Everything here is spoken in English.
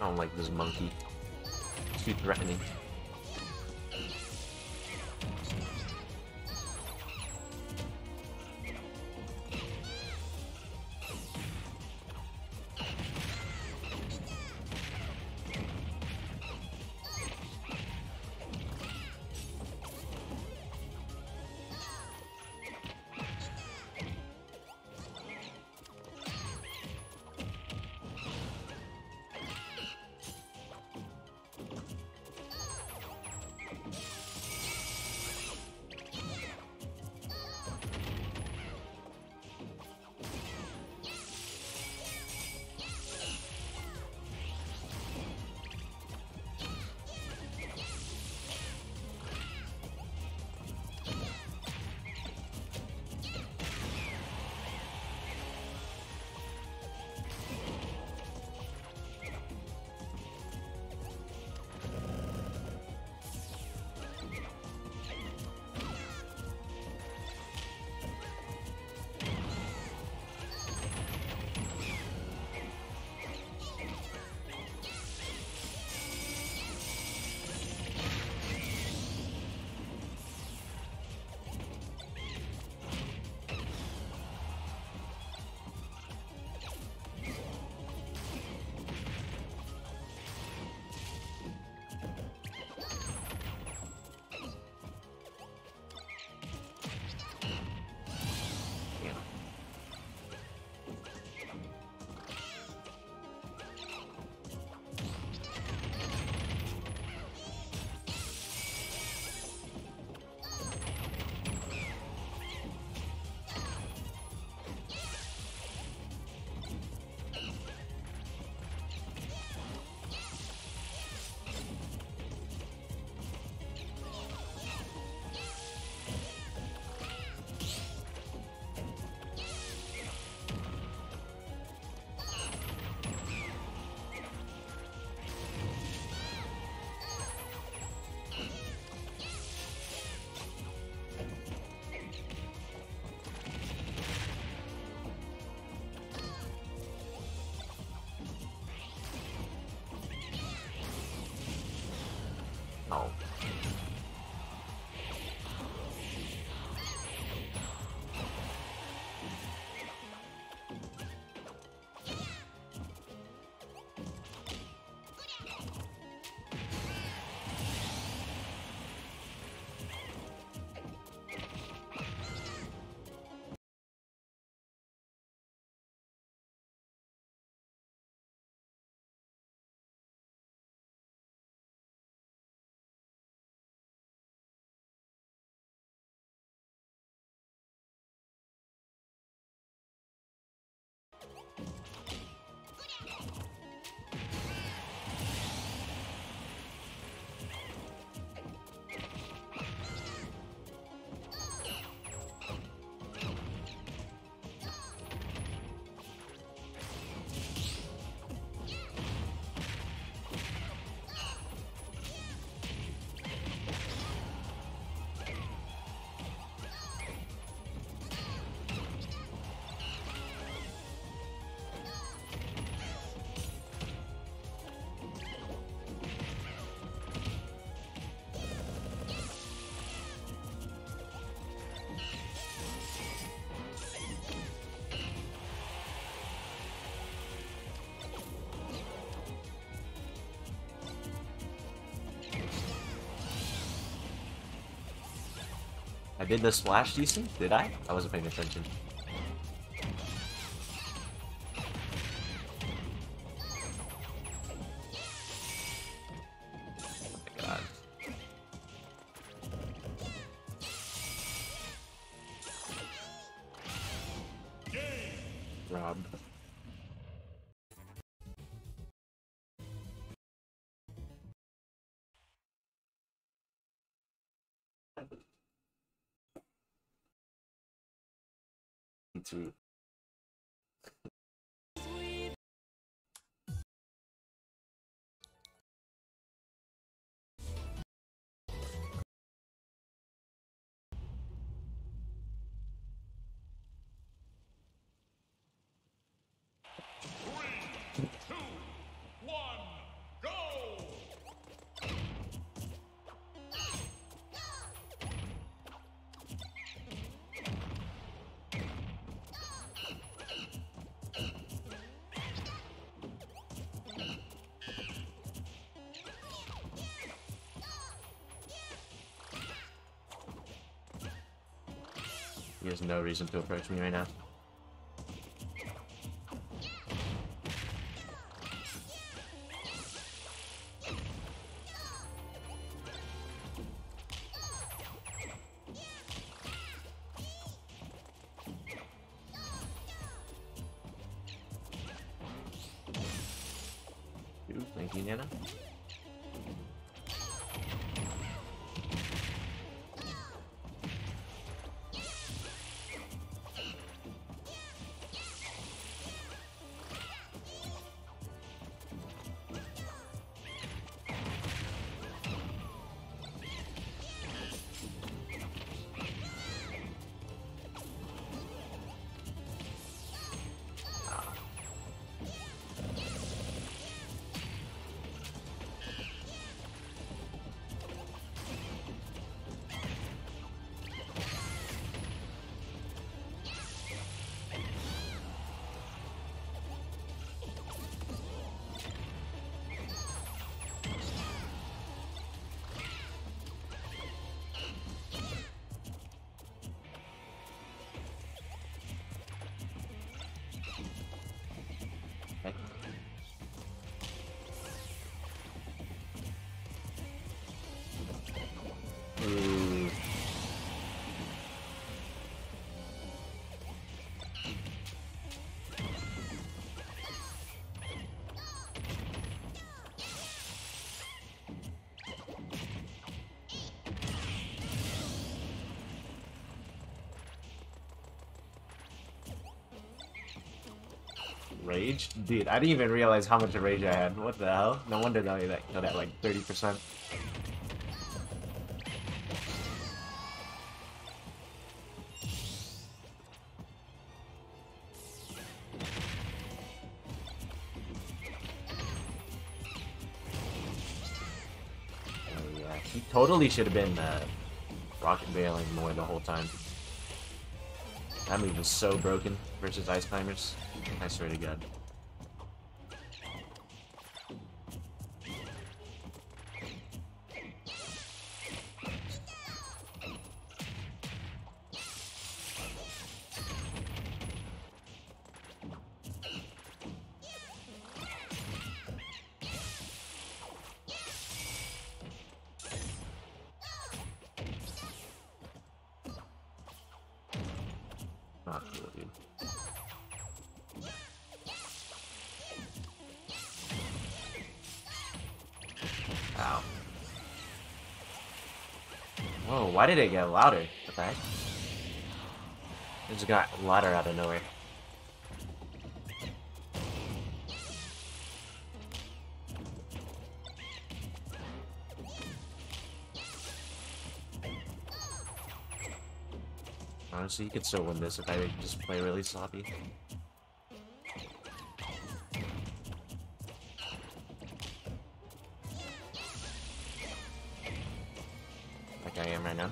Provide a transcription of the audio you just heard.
I don't like this monkey. too threatening. Yeah. Oh. I did the splash decent? Did I? I wasn't paying attention. God. Rob. Me He has no reason to approach me right now. Thank you, Nana. Rage? Dude, I didn't even realize how much rage I had. What the hell? No wonder that that got at like 30%. Oh yeah, he totally should have been uh, rocket bailing more the whole time. That move was so broken versus Ice Climbers. I swear to God. Not cool, dude. Ow. Whoa, why did it get louder? What the heck? It just got louder out of nowhere. Honestly, you could still win this if I just play really sloppy. Like I am right now.